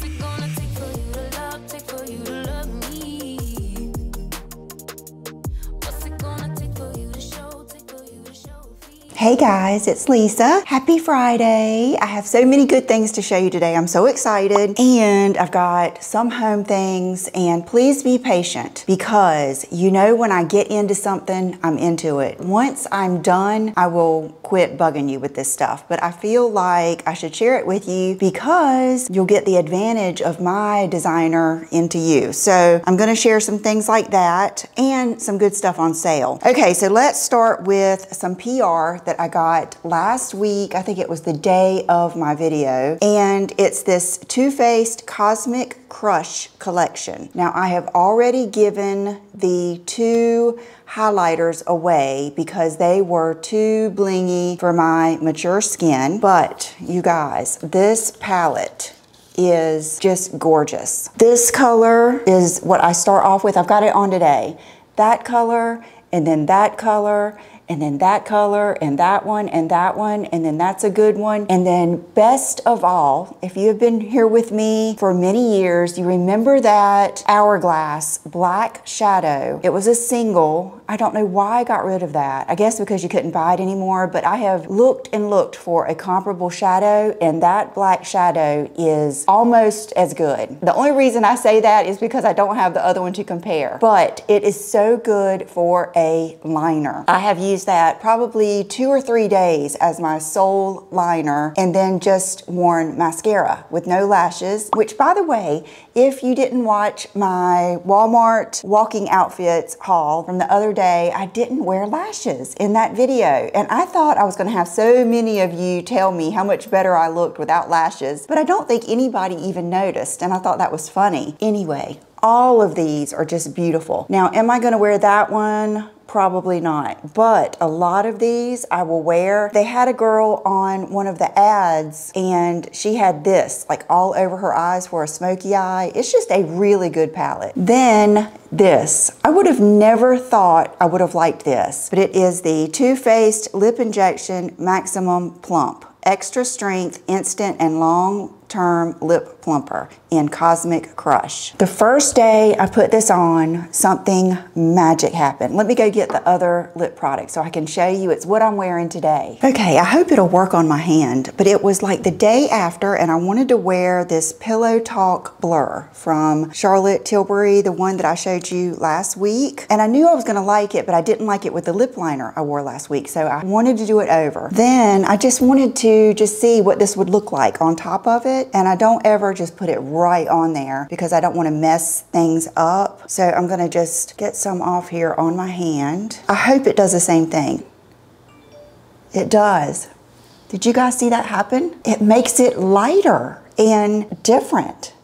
What's it gonna Hey guys, it's Lisa. Happy Friday. I have so many good things to show you today. I'm so excited. And I've got some home things and please be patient because you know when I get into something, I'm into it. Once I'm done, I will quit bugging you with this stuff. But I feel like I should share it with you because you'll get the advantage of my designer into you. So I'm gonna share some things like that and some good stuff on sale. Okay, so let's start with some PR that I got last week. I think it was the day of my video. And it's this Too Faced Cosmic Crush collection. Now I have already given the two highlighters away because they were too blingy for my mature skin. But you guys, this palette is just gorgeous. This color is what I start off with. I've got it on today. That color and then that color and then that color and that one and that one and then that's a good one. And then best of all, if you have been here with me for many years, you remember that Hourglass Black Shadow. It was a single. I don't know why I got rid of that. I guess because you couldn't buy it anymore, but I have looked and looked for a comparable shadow and that black shadow is almost as good. The only reason I say that is because I don't have the other one to compare, but it is so good for a liner. I have used that probably two or three days as my sole liner and then just worn mascara with no lashes, which by the way, if you didn't watch my Walmart walking outfits haul from the other day, I didn't wear lashes in that video. And I thought I was gonna have so many of you tell me how much better I looked without lashes, but I don't think anybody even noticed. And I thought that was funny. Anyway, all of these are just beautiful. Now, am I gonna wear that one? Probably not. But a lot of these I will wear. They had a girl on one of the ads and she had this like all over her eyes for a smoky eye. It's just a really good palette. Then this. I would have never thought I would have liked this, but it is the Too Faced Lip Injection Maximum Plump. Extra strength, instant and long term lip plumper in Cosmic Crush. The first day I put this on, something magic happened. Let me go get the other lip product so I can show you it's what I'm wearing today. Okay, I hope it'll work on my hand, but it was like the day after and I wanted to wear this Pillow Talk Blur from Charlotte Tilbury, the one that I showed you last week. And I knew I was gonna like it, but I didn't like it with the lip liner I wore last week, so I wanted to do it over. Then I just wanted to just see what this would look like on top of it, and I don't ever just put it right on there because I don't wanna mess things up. So I'm gonna just get some off here on my hand. I hope it does the same thing. It does. Did you guys see that happen? It makes it lighter and different.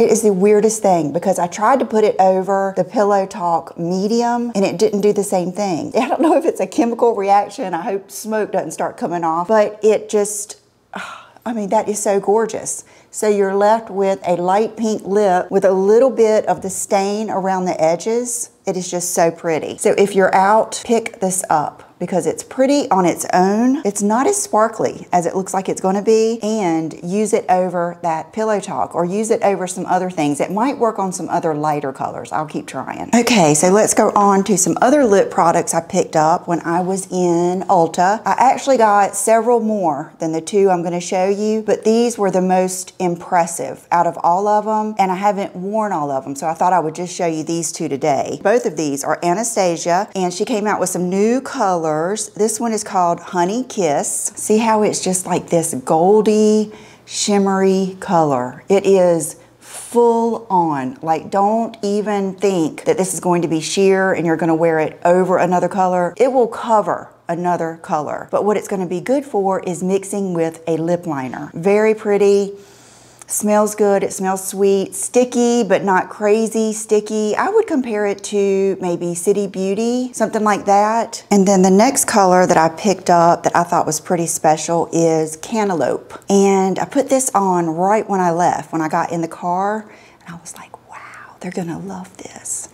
It is the weirdest thing because I tried to put it over the Pillow Talk medium and it didn't do the same thing. I don't know if it's a chemical reaction. I hope smoke doesn't start coming off, but it just, ah, I mean, that is so gorgeous. So you're left with a light pink lip with a little bit of the stain around the edges. It is just so pretty. So if you're out, pick this up because it's pretty on its own. It's not as sparkly as it looks like it's gonna be and use it over that Pillow Talk or use it over some other things. It might work on some other lighter colors. I'll keep trying. Okay, so let's go on to some other lip products I picked up when I was in Ulta. I actually got several more than the two I'm gonna show you, but these were the most impressive out of all of them and I haven't worn all of them, so I thought I would just show you these two today. Both of these are Anastasia and she came out with some new colors this one is called Honey Kiss. See how it's just like this goldy, shimmery color. It is full on. Like don't even think that this is going to be sheer and you're gonna wear it over another color. It will cover another color. But what it's gonna be good for is mixing with a lip liner. Very pretty. Smells good, it smells sweet, sticky, but not crazy sticky. I would compare it to maybe City Beauty, something like that. And then the next color that I picked up that I thought was pretty special is Cantaloupe. And I put this on right when I left, when I got in the car, and I was like, wow, they're gonna love this.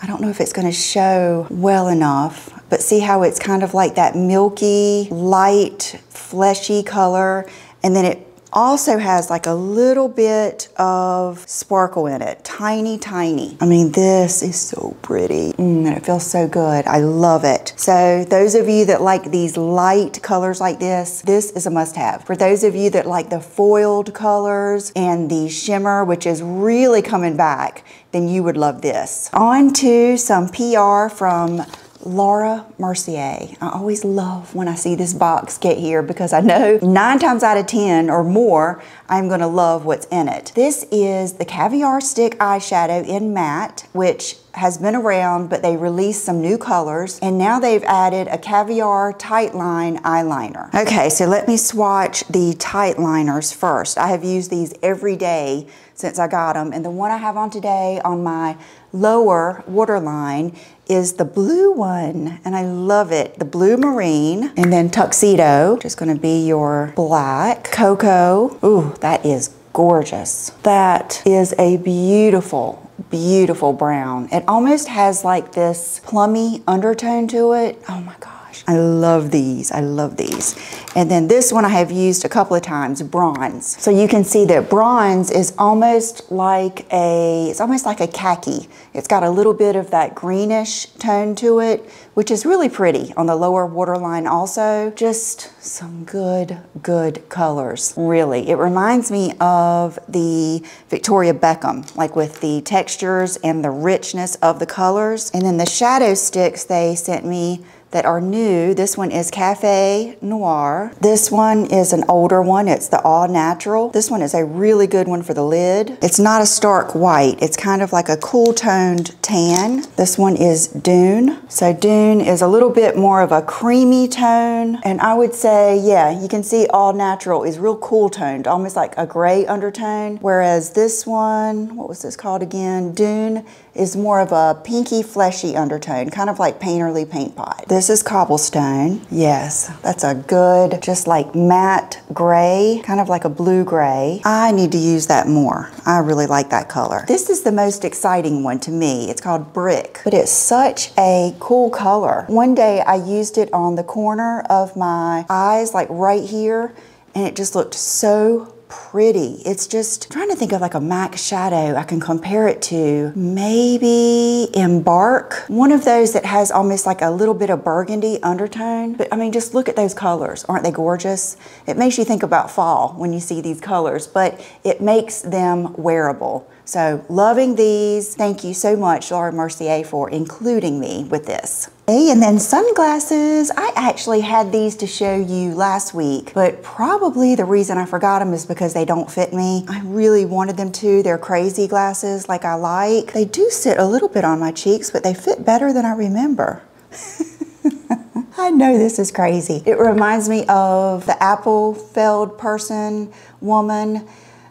I don't know if it's gonna show well enough, but see how it's kind of like that milky, light, fleshy color, and then it also has like a little bit of sparkle in it, tiny, tiny. I mean, this is so pretty mm, and it feels so good. I love it. So those of you that like these light colors like this, this is a must have. For those of you that like the foiled colors and the shimmer, which is really coming back, then you would love this. On to some PR from Laura Mercier. I always love when I see this box get here because I know nine times out of 10 or more, I'm gonna love what's in it. This is the Caviar Stick Eyeshadow in Matte, which has been around, but they released some new colors, and now they've added a Caviar Tight Line eyeliner. Okay, so let me swatch the tight liners first. I have used these every day since I got them, and the one I have on today on my lower waterline is the blue one, and I love it. The blue marine, and then tuxedo, just gonna be your black. Cocoa, ooh, that is gorgeous. That is a beautiful, beautiful brown. It almost has like this plummy undertone to it. Oh my God. I love these. I love these. And then this one I have used a couple of times, bronze. So you can see that bronze is almost like a, it's almost like a khaki. It's got a little bit of that greenish tone to it, which is really pretty on the lower waterline also. Just some good, good colors, really. It reminds me of the Victoria Beckham, like with the textures and the richness of the colors. And then the shadow sticks they sent me that are new. This one is Cafe Noir. This one is an older one. It's the All Natural. This one is a really good one for the lid. It's not a stark white. It's kind of like a cool toned tan. This one is Dune. So Dune is a little bit more of a creamy tone. And I would say, yeah, you can see All Natural is real cool toned, almost like a gray undertone. Whereas this one, what was this called again? Dune is more of a pinky fleshy undertone, kind of like Painterly Paint Pot. This is cobblestone. Yes, that's a good, just like matte gray, kind of like a blue gray. I need to use that more. I really like that color. This is the most exciting one to me. It's called Brick, but it's such a cool color. One day I used it on the corner of my eyes, like right here, and it just looked so pretty. It's just I'm trying to think of like a MAC shadow I can compare it to. Maybe Embark, one of those that has almost like a little bit of burgundy undertone. But I mean, just look at those colors. Aren't they gorgeous? It makes you think about fall when you see these colors, but it makes them wearable. So loving these. Thank you so much, Laura Mercier, for including me with this. And then sunglasses. I actually had these to show you last week, but probably the reason I forgot them is because they don't fit me. I really wanted them to. They're crazy glasses like I like. They do sit a little bit on my cheeks, but they fit better than I remember. I know this is crazy. It reminds me of the Apfelfeld person, woman,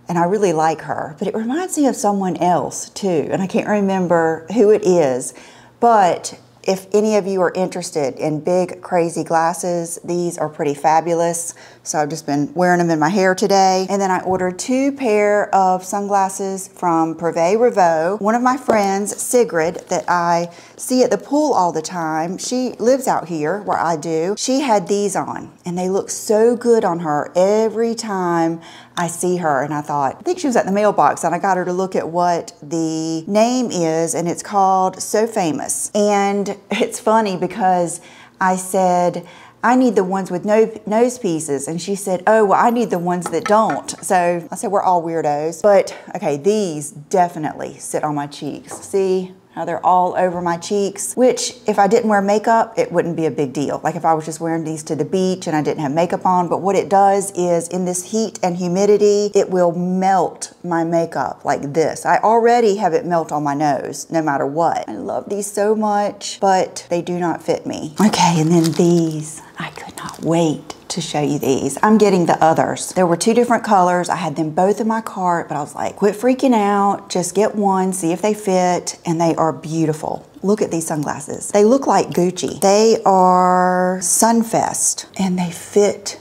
and I really like her, but it reminds me of someone else too, and I can't remember who it is, but if any of you are interested in big, crazy glasses, these are pretty fabulous. So I've just been wearing them in my hair today. And then I ordered two pair of sunglasses from Privé Revaux. One of my friends, Sigrid, that I see at the pool all the time, she lives out here where I do. She had these on and they look so good on her every time I see her and I thought, I think she was at the mailbox and I got her to look at what the name is and it's called So Famous. And it's funny because I said, I need the ones with no nose pieces. And she said, oh, well, I need the ones that don't. So I said, we're all weirdos. But okay, these definitely sit on my cheeks. See? How they're all over my cheeks, which if I didn't wear makeup, it wouldn't be a big deal. Like if I was just wearing these to the beach and I didn't have makeup on, but what it does is in this heat and humidity, it will melt my makeup like this. I already have it melt on my nose, no matter what. I love these so much, but they do not fit me. Okay, and then these. I could not wait to show you these. I'm getting the others. There were two different colors. I had them both in my cart, but I was like, quit freaking out. Just get one, see if they fit, and they are beautiful. Look at these sunglasses. They look like Gucci. They are Sunfest, and they fit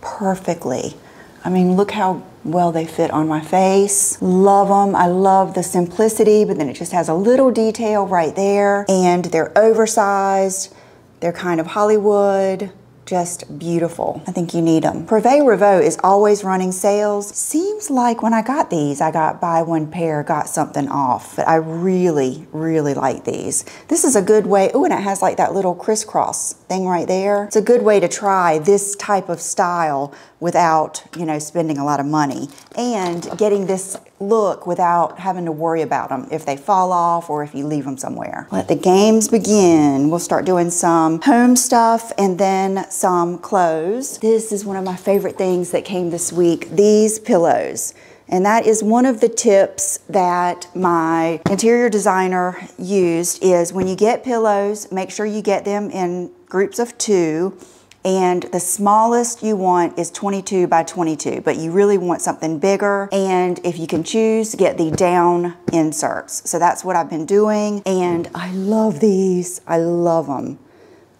perfectly. I mean, look how well they fit on my face. Love them. I love the simplicity, but then it just has a little detail right there, and they're oversized. They're kind of Hollywood, Just beautiful. I think you need them. Privé Revaux is always running sales. Seems like when I got these, I got buy one pair, got something off. But I really, really like these. This is a good way, oh, and it has like that little crisscross thing right there. It's a good way to try this type of style without, you know, spending a lot of money and getting this look without having to worry about them if they fall off or if you leave them somewhere. Let the games begin. We'll start doing some home stuff and then some clothes. This is one of my favorite things that came this week, these pillows. And that is one of the tips that my interior designer used is when you get pillows, make sure you get them in groups of two and the smallest you want is 22 by 22, but you really want something bigger. And if you can choose, get the down inserts. So that's what I've been doing. And I love these. I love them.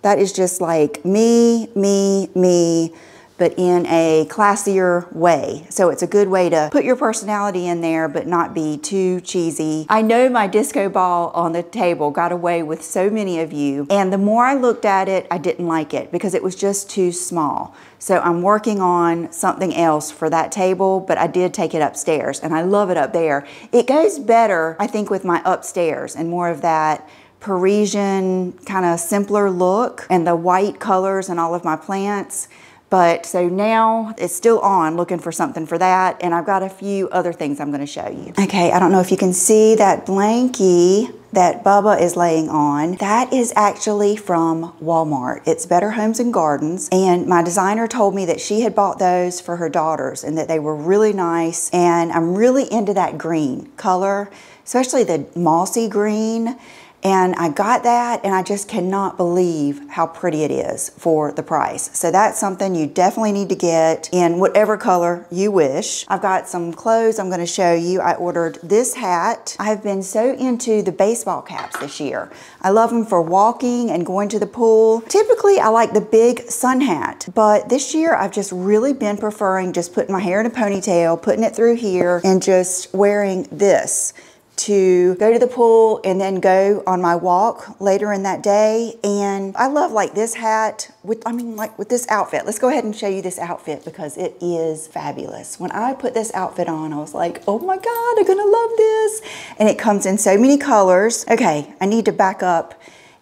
That is just like me, me, me but in a classier way. So it's a good way to put your personality in there, but not be too cheesy. I know my disco ball on the table got away with so many of you, and the more I looked at it, I didn't like it because it was just too small. So I'm working on something else for that table, but I did take it upstairs, and I love it up there. It goes better, I think, with my upstairs and more of that Parisian kind of simpler look and the white colors and all of my plants. But so now it's still on looking for something for that. And I've got a few other things I'm gonna show you. Okay, I don't know if you can see that blankie that Bubba is laying on. That is actually from Walmart. It's Better Homes and Gardens. And my designer told me that she had bought those for her daughters and that they were really nice. And I'm really into that green color, especially the mossy green. And I got that and I just cannot believe how pretty it is for the price. So that's something you definitely need to get in whatever color you wish. I've got some clothes I'm gonna show you. I ordered this hat. I've been so into the baseball caps this year. I love them for walking and going to the pool. Typically I like the big sun hat, but this year I've just really been preferring just putting my hair in a ponytail, putting it through here and just wearing this to go to the pool and then go on my walk later in that day. And I love like this hat with, I mean like with this outfit. Let's go ahead and show you this outfit because it is fabulous. When I put this outfit on, I was like, oh my God, I'm gonna love this. And it comes in so many colors. Okay, I need to back up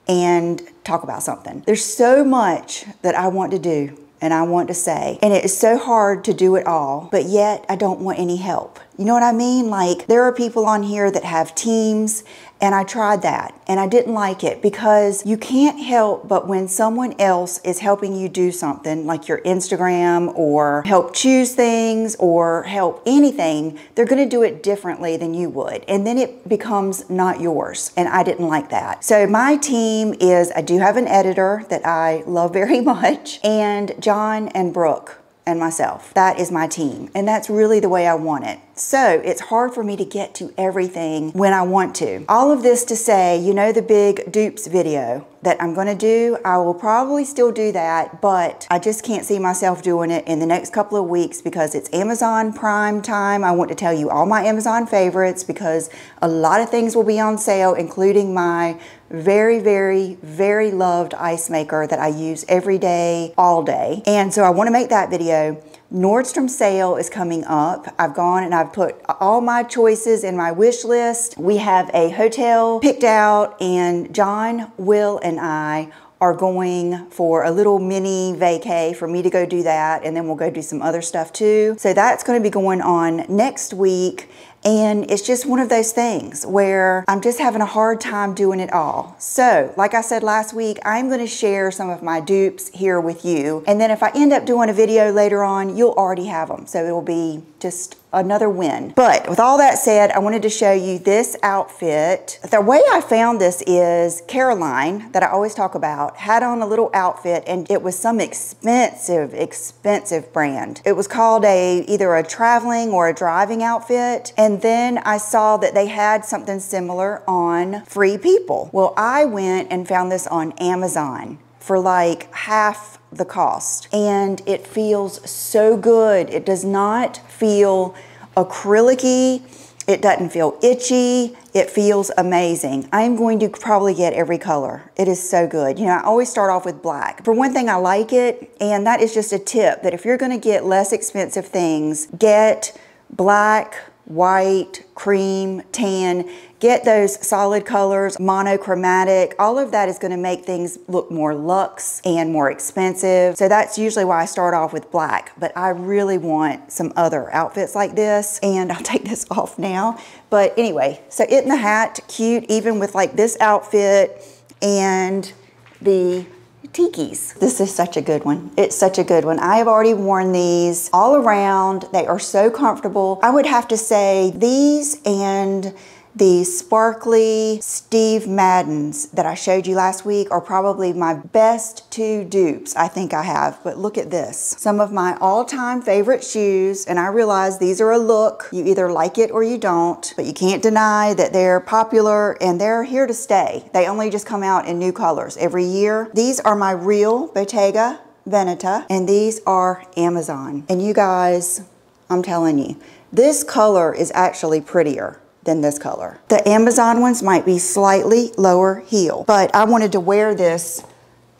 and talk about something. There's so much that I want to do and I want to say. And it is so hard to do it all, but yet I don't want any help. You know what I mean? Like there are people on here that have teams and I tried that and I didn't like it because you can't help but when someone else is helping you do something like your Instagram or help choose things or help anything, they're going to do it differently than you would. And then it becomes not yours. And I didn't like that. So my team is I do have an editor that I love very much and John and Brooke and myself. That is my team. And that's really the way I want it. So it's hard for me to get to everything when I want to. All of this to say, you know the big dupes video that I'm gonna do? I will probably still do that, but I just can't see myself doing it in the next couple of weeks because it's Amazon Prime time. I want to tell you all my Amazon favorites because a lot of things will be on sale, including my very, very, very loved ice maker that I use every day, all day. And so I wanna make that video. Nordstrom sale is coming up. I've gone and I've put all my choices in my wish list. We have a hotel picked out and John, Will, and I are going for a little mini vacay for me to go do that and then we'll go do some other stuff too. So that's going to be going on next week and it's just one of those things where I'm just having a hard time doing it all. So, like I said last week, I'm going to share some of my dupes here with you. And then if I end up doing a video later on, you'll already have them. So it'll be just another win. But with all that said, I wanted to show you this outfit. The way I found this is Caroline, that I always talk about, had on a little outfit and it was some expensive, expensive brand. It was called a either a traveling or a driving outfit. And then I saw that they had something similar on Free People. Well, I went and found this on Amazon for like half the cost. And it feels so good. It does not feel acrylic It doesn't feel itchy. It feels amazing. I'm going to probably get every color. It is so good. You know, I always start off with black. For one thing, I like it, and that is just a tip that if you're gonna get less expensive things, get black, white, cream, tan, get those solid colors, monochromatic. All of that is gonna make things look more luxe and more expensive. So that's usually why I start off with black, but I really want some other outfits like this. And I'll take this off now. But anyway, so it in the hat, cute, even with like this outfit and the tikis. This is such a good one. It's such a good one. I have already worn these all around. They are so comfortable. I would have to say these and the sparkly Steve Maddens that I showed you last week are probably my best two dupes I think I have. But look at this. Some of my all-time favorite shoes, and I realize these are a look. You either like it or you don't, but you can't deny that they're popular and they're here to stay. They only just come out in new colors every year. These are my real Bottega Veneta, and these are Amazon. And you guys, I'm telling you, this color is actually prettier than this color. The Amazon ones might be slightly lower heel, but I wanted to wear this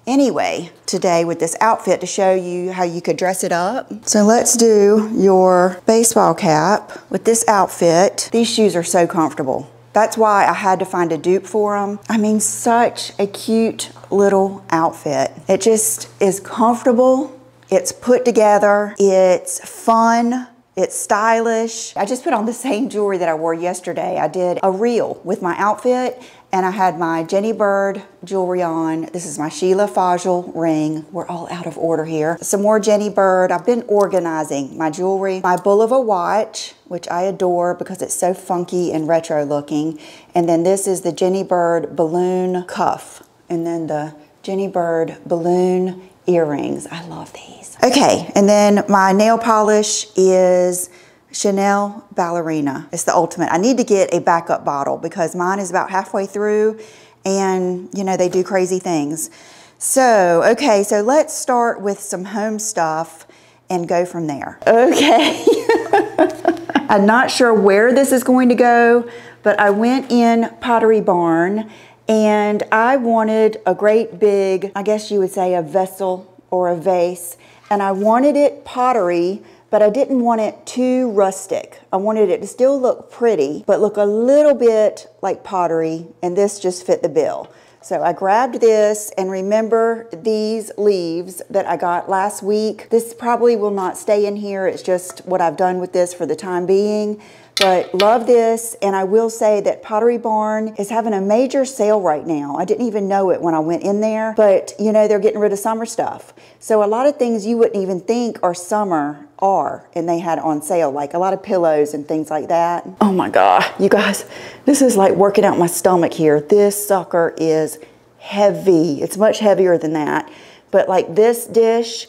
anyway today with this outfit to show you how you could dress it up. So let's do your baseball cap with this outfit. These shoes are so comfortable. That's why I had to find a dupe for them. I mean, such a cute little outfit. It just is comfortable. It's put together. It's fun. It's stylish. I just put on the same jewelry that I wore yesterday. I did a reel with my outfit and I had my Jenny Bird jewelry on. This is my Sheila Fajl ring. We're all out of order here. Some more Jenny Bird. I've been organizing my jewelry. My Bulova watch, which I adore because it's so funky and retro looking. And then this is the Jenny Bird balloon cuff. And then the Jenny Bird balloon earrings. I love these. Okay, and then my nail polish is Chanel Ballerina. It's the ultimate. I need to get a backup bottle because mine is about halfway through and you know, they do crazy things. So, okay, so let's start with some home stuff and go from there. Okay. I'm not sure where this is going to go, but I went in Pottery Barn and I wanted a great big, I guess you would say a vessel or a vase, and I wanted it pottery, but I didn't want it too rustic. I wanted it to still look pretty, but look a little bit like pottery, and this just fit the bill. So I grabbed this and remember these leaves that I got last week. This probably will not stay in here. It's just what I've done with this for the time being. But love this, and I will say that Pottery Barn is having a major sale right now. I didn't even know it when I went in there, but you know, they're getting rid of summer stuff. So a lot of things you wouldn't even think are summer are, and they had on sale, like a lot of pillows and things like that. Oh my God, you guys, this is like working out my stomach here. This sucker is heavy. It's much heavier than that. But like this dish,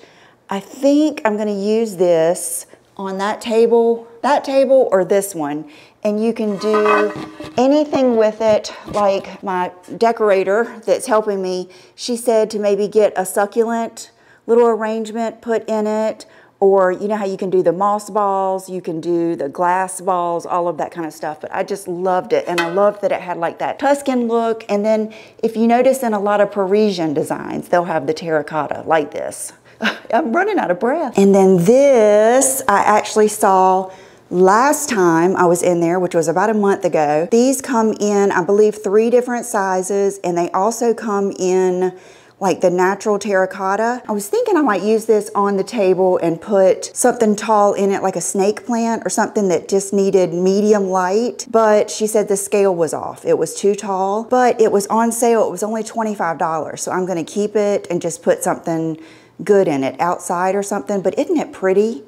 I think I'm gonna use this on that table, that table or this one. And you can do anything with it, like my decorator that's helping me, she said to maybe get a succulent little arrangement put in it, or you know how you can do the moss balls, you can do the glass balls, all of that kind of stuff. But I just loved it. And I loved that it had like that Tuscan look. And then if you notice in a lot of Parisian designs, they'll have the terracotta like this. I'm running out of breath. And then this, I actually saw last time I was in there, which was about a month ago. These come in, I believe, three different sizes, and they also come in like the natural terracotta. I was thinking I might use this on the table and put something tall in it like a snake plant or something that just needed medium light, but she said the scale was off. It was too tall, but it was on sale. It was only $25, so I'm gonna keep it and just put something good in it outside or something, but isn't it pretty?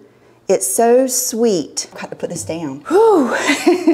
It's so sweet. I've got to put this down. Whew.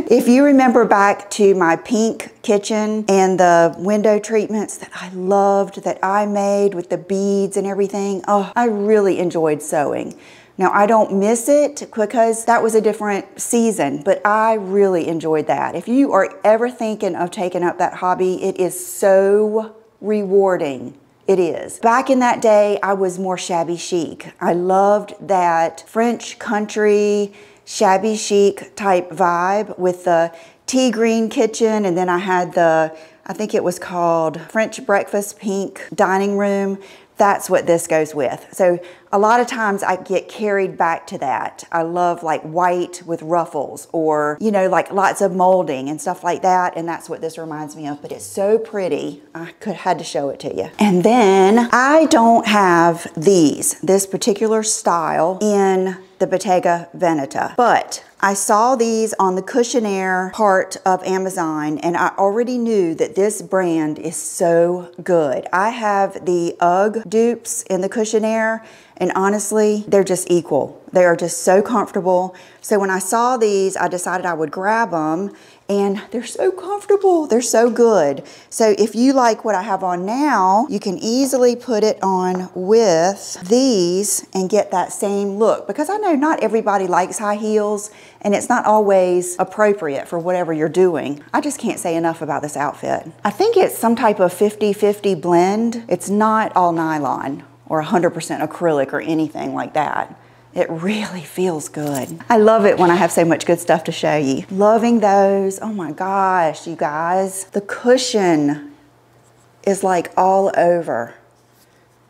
if you remember back to my pink kitchen and the window treatments that I loved, that I made with the beads and everything, oh, I really enjoyed sewing. Now, I don't miss it because that was a different season, but I really enjoyed that. If you are ever thinking of taking up that hobby, it is so rewarding. It is. Back in that day, I was more shabby chic. I loved that French country shabby chic type vibe with the tea green kitchen and then I had the, I think it was called French breakfast pink dining room that's what this goes with. So a lot of times I get carried back to that. I love like white with ruffles or, you know, like lots of molding and stuff like that. And that's what this reminds me of, but it's so pretty. I could had to show it to you. And then I don't have these, this particular style in the Bottega Veneta, but I saw these on the Cushionaire part of Amazon and I already knew that this brand is so good. I have the UGG dupes in the Cushionaire and honestly, they're just equal. They are just so comfortable. So when I saw these, I decided I would grab them and they're so comfortable. They're so good. So if you like what I have on now, you can easily put it on with these and get that same look because I know not everybody likes high heels and it's not always appropriate for whatever you're doing. I just can't say enough about this outfit. I think it's some type of 50-50 blend. It's not all nylon or 100% acrylic or anything like that. It really feels good. I love it when I have so much good stuff to show you. Loving those. Oh my gosh, you guys. The cushion is like all over.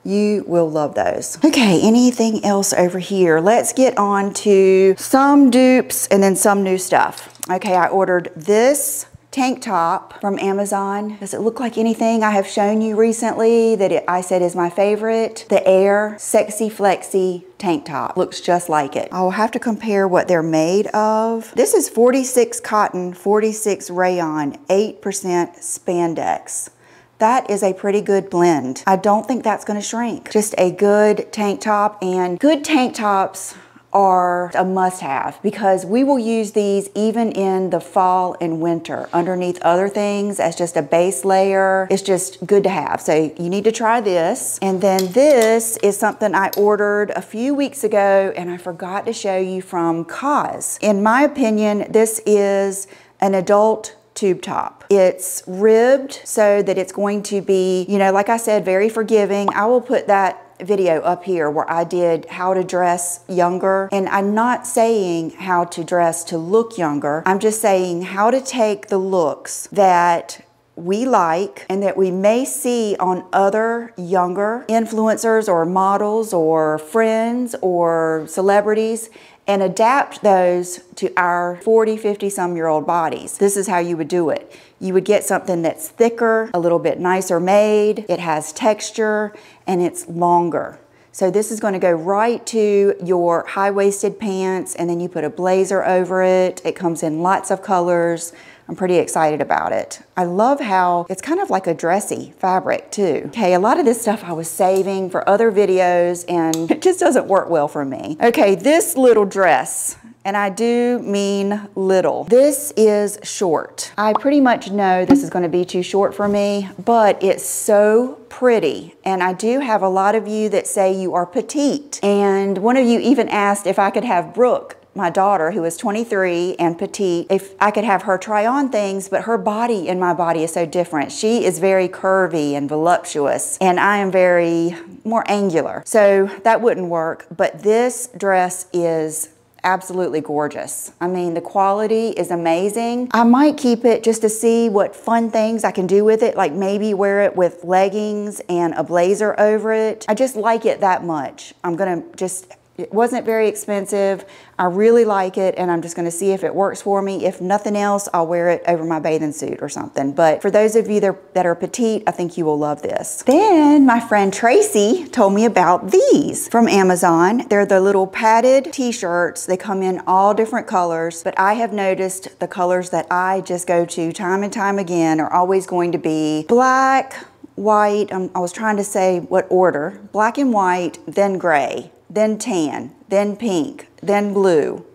You will love those. Okay, anything else over here? Let's get on to some dupes and then some new stuff. Okay, I ordered this tank top from Amazon. Does it look like anything I have shown you recently that it, I said is my favorite? The Air Sexy Flexy tank top. Looks just like it. I'll have to compare what they're made of. This is 46 cotton, 46 rayon, 8% spandex. That is a pretty good blend. I don't think that's gonna shrink. Just a good tank top and good tank tops are a must have because we will use these even in the fall and winter underneath other things as just a base layer. It's just good to have. So you need to try this. And then this is something I ordered a few weeks ago and I forgot to show you from COS. In my opinion, this is an adult tube top. It's ribbed so that it's going to be, you know, like I said, very forgiving. I will put that video up here where I did how to dress younger. And I'm not saying how to dress to look younger. I'm just saying how to take the looks that we like and that we may see on other younger influencers or models or friends or celebrities and adapt those to our 40, 50 some year old bodies. This is how you would do it. You would get something that's thicker, a little bit nicer made, it has texture, and it's longer. So this is gonna go right to your high-waisted pants and then you put a blazer over it. It comes in lots of colors. I'm pretty excited about it. I love how it's kind of like a dressy fabric too. Okay, a lot of this stuff I was saving for other videos and it just doesn't work well for me. Okay, this little dress and I do mean little. This is short. I pretty much know this is gonna be too short for me, but it's so pretty. And I do have a lot of you that say you are petite. And one of you even asked if I could have Brooke my daughter who is 23 and petite if I could have her try on things but her body and my body is so different she is very curvy and voluptuous and I am very more angular so that wouldn't work but this dress is absolutely gorgeous. I mean, the quality is amazing. I might keep it just to see what fun things I can do with it, like maybe wear it with leggings and a blazer over it. I just like it that much. I'm gonna just it wasn't very expensive. I really like it and I'm just gonna see if it works for me. If nothing else, I'll wear it over my bathing suit or something. But for those of you that, are petite, I think you will love this. Then my friend Tracy told me about these from Amazon. They're the little padded t-shirts. They come in all different colors, but I have noticed the colors that I just go to time and time again are always going to be black, white, um, I was trying to say what order, black and white, then gray then tan, then pink, then blue,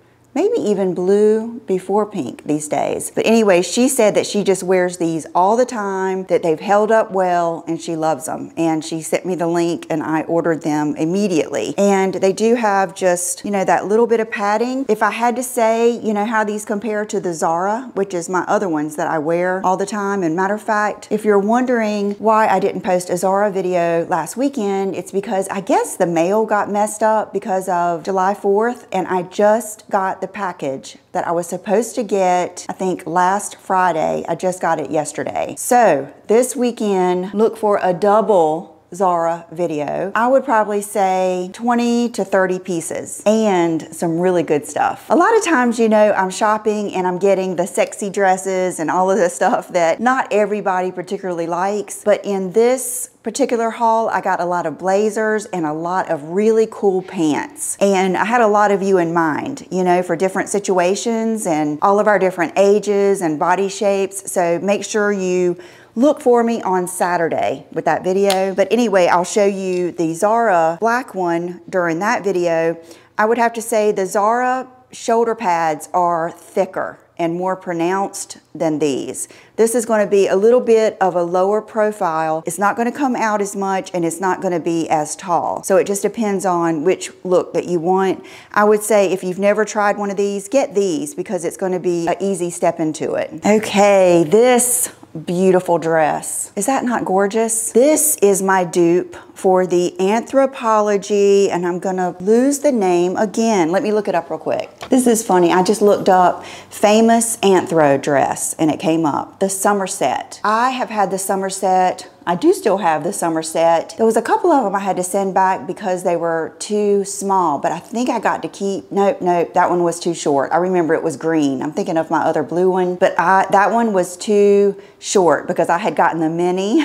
maybe even blue before pink these days. But anyway, she said that she just wears these all the time, that they've held up well, and she loves them. And she sent me the link and I ordered them immediately. And they do have just, you know, that little bit of padding. If I had to say, you know, how these compare to the Zara, which is my other ones that I wear all the time. And matter of fact, if you're wondering why I didn't post a Zara video last weekend, it's because I guess the mail got messed up because of July 4th and I just got the package that I was supposed to get, I think last Friday. I just got it yesterday. So this weekend, look for a double Zara video, I would probably say 20 to 30 pieces and some really good stuff. A lot of times, you know, I'm shopping and I'm getting the sexy dresses and all of the stuff that not everybody particularly likes. But in this particular haul, I got a lot of blazers and a lot of really cool pants. And I had a lot of you in mind, you know, for different situations and all of our different ages and body shapes. So make sure you look for me on Saturday with that video. But anyway, I'll show you the Zara black one during that video. I would have to say the Zara shoulder pads are thicker and more pronounced than these. This is going to be a little bit of a lower profile. It's not going to come out as much and it's not going to be as tall. So it just depends on which look that you want. I would say if you've never tried one of these, get these because it's going to be an easy step into it. Okay, this beautiful dress. Is that not gorgeous? This is my dupe for the Anthropologie, and I'm gonna lose the name again. Let me look it up real quick. This is funny. I just looked up famous anthro dress, and it came up. The Somerset. I have had the Somerset I do still have the Somerset. There was a couple of them I had to send back because they were too small, but I think I got to keep, nope, nope, that one was too short. I remember it was green. I'm thinking of my other blue one, but I, that one was too short because I had gotten the mini.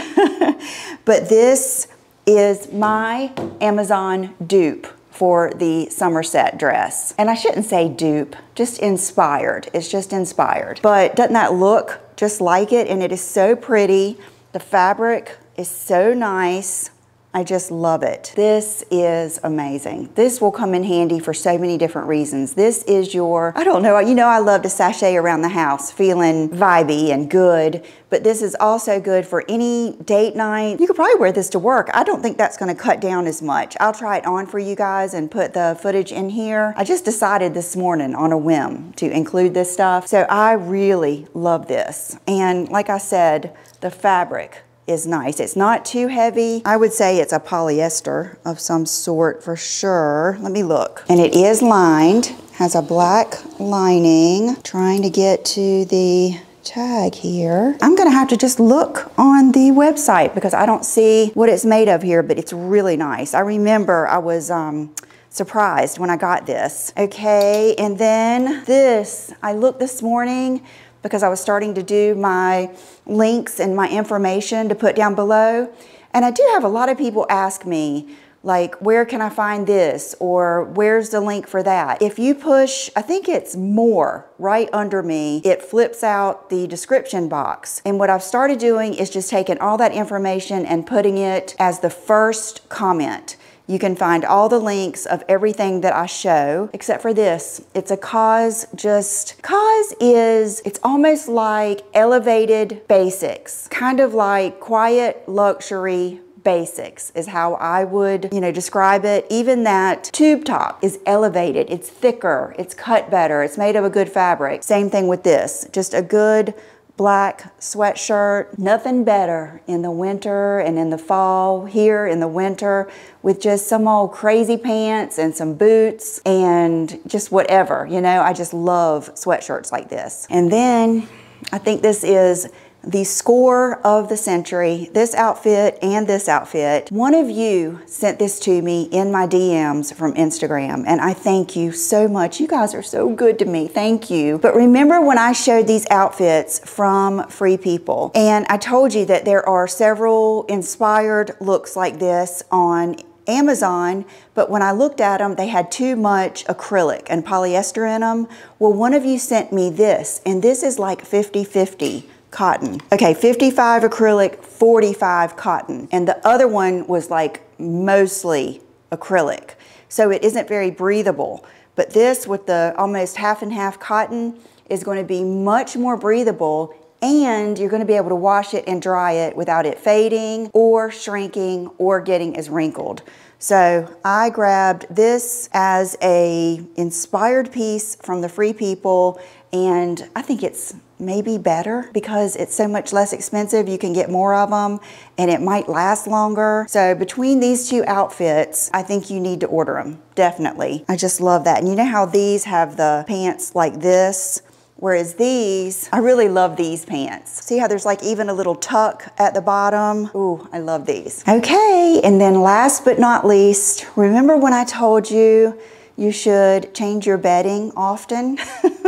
but this is my Amazon dupe for the Somerset dress. And I shouldn't say dupe, just inspired. It's just inspired. But doesn't that look just like it? And it is so pretty. The fabric is so nice. I just love it. This is amazing. This will come in handy for so many different reasons. This is your, I don't know, you know I love to sashay around the house feeling vibey and good, but this is also good for any date night. You could probably wear this to work. I don't think that's gonna cut down as much. I'll try it on for you guys and put the footage in here. I just decided this morning on a whim to include this stuff. So I really love this. And like I said, the fabric is nice. It's not too heavy. I would say it's a polyester of some sort for sure. Let me look. And it is lined, has a black lining. Trying to get to the tag here. I'm gonna have to just look on the website because I don't see what it's made of here, but it's really nice. I remember I was um, surprised when I got this. Okay, and then this, I looked this morning because I was starting to do my links and my information to put down below. And I do have a lot of people ask me, like, where can I find this? Or where's the link for that? If you push, I think it's more right under me, it flips out the description box. And what I've started doing is just taking all that information and putting it as the first comment. You can find all the links of everything that I show, except for this. It's a COS just, COS is, it's almost like elevated basics, kind of like quiet luxury basics is how I would, you know, describe it. Even that tube top is elevated, it's thicker, it's cut better, it's made of a good fabric. Same thing with this, just a good black sweatshirt. Nothing better in the winter and in the fall, here in the winter, with just some old crazy pants and some boots and just whatever. You know, I just love sweatshirts like this. And then I think this is the score of the century, this outfit and this outfit. One of you sent this to me in my DMs from Instagram, and I thank you so much. You guys are so good to me. Thank you. But remember when I showed these outfits from Free People, and I told you that there are several inspired looks like this on Amazon, but when I looked at them, they had too much acrylic and polyester in them. Well, one of you sent me this, and this is like 50-50 cotton. Okay, 55 acrylic, 45 cotton. And the other one was like mostly acrylic. So it isn't very breathable. But this with the almost half and half cotton is going to be much more breathable and you're going to be able to wash it and dry it without it fading or shrinking or getting as wrinkled. So I grabbed this as a inspired piece from the Free People and I think it's maybe better because it's so much less expensive. You can get more of them and it might last longer. So between these two outfits, I think you need to order them, definitely. I just love that. And you know how these have the pants like this? Whereas these, I really love these pants. See how there's like even a little tuck at the bottom? Ooh, I love these. Okay, and then last but not least, remember when I told you you should change your bedding often?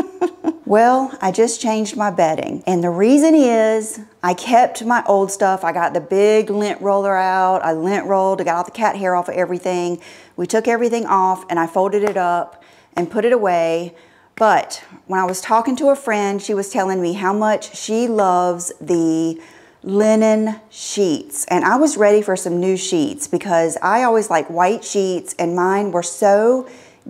well, I just changed my bedding. And the reason is I kept my old stuff. I got the big lint roller out. I lint rolled, I got all the cat hair off of everything. We took everything off and I folded it up and put it away. But when I was talking to a friend, she was telling me how much she loves the linen sheets. And I was ready for some new sheets because I always like white sheets and mine were so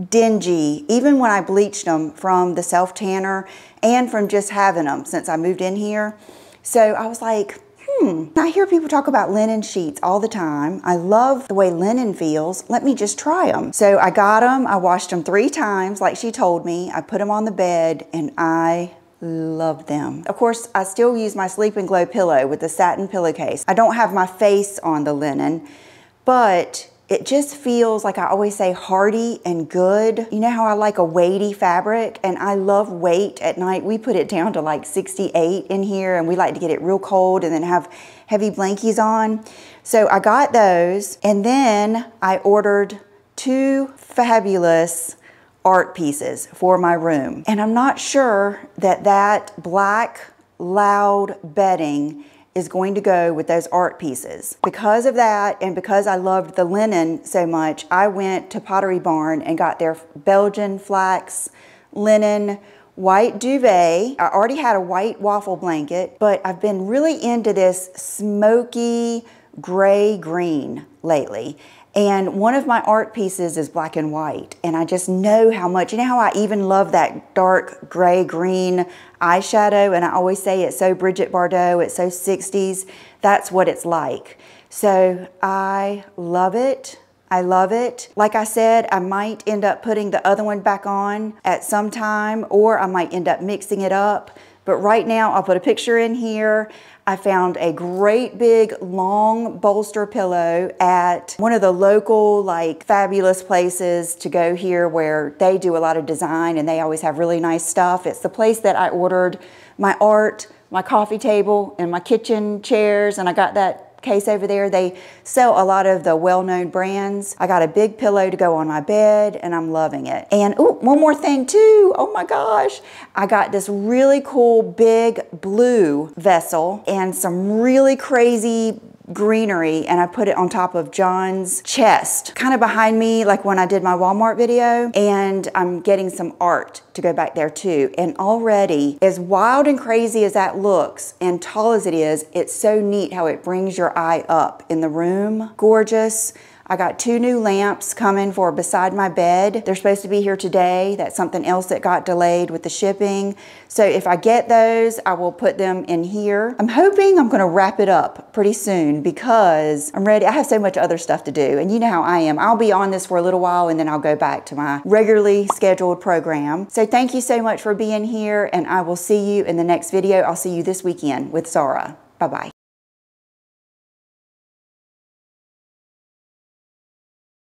dingy, even when I bleached them from the self tanner and from just having them since I moved in here. So I was like, hmm, I hear people talk about linen sheets all the time. I love the way linen feels. Let me just try them. So I got them. I washed them three times like she told me. I put them on the bed and I love them. Of course, I still use my Sleep and Glow pillow with the satin pillowcase. I don't have my face on the linen, but it just feels like I always say hardy and good. You know how I like a weighty fabric and I love weight at night. We put it down to like 68 in here and we like to get it real cold and then have heavy blankies on. So I got those and then I ordered two fabulous art pieces for my room. And I'm not sure that that black loud bedding is going to go with those art pieces. Because of that, and because I loved the linen so much, I went to Pottery Barn and got their Belgian flax linen white duvet. I already had a white waffle blanket, but I've been really into this smoky gray green lately. And one of my art pieces is black and white. And I just know how much, you know how I even love that dark gray green eyeshadow? And I always say it's so Bridget Bardot, it's so 60s. That's what it's like. So I love it. I love it. Like I said, I might end up putting the other one back on at some time, or I might end up mixing it up. But right now, I'll put a picture in here. I found a great big long bolster pillow at one of the local like fabulous places to go here where they do a lot of design and they always have really nice stuff. It's the place that I ordered my art, my coffee table, and my kitchen chairs and I got that case over there. They sell a lot of the well-known brands. I got a big pillow to go on my bed and I'm loving it. And oh, one more thing too. Oh my gosh. I got this really cool big blue vessel and some really crazy greenery and I put it on top of John's chest, kind of behind me like when I did my Walmart video and I'm getting some art to go back there too. And already, as wild and crazy as that looks and tall as it is, it's so neat how it brings your eye up in the room. Gorgeous. I got two new lamps coming for beside my bed. They're supposed to be here today. That's something else that got delayed with the shipping. So if I get those, I will put them in here. I'm hoping I'm gonna wrap it up pretty soon because I'm ready. I have so much other stuff to do and you know how I am. I'll be on this for a little while and then I'll go back to my regularly scheduled program. So thank you so much for being here and I will see you in the next video. I'll see you this weekend with Zara. Bye-bye.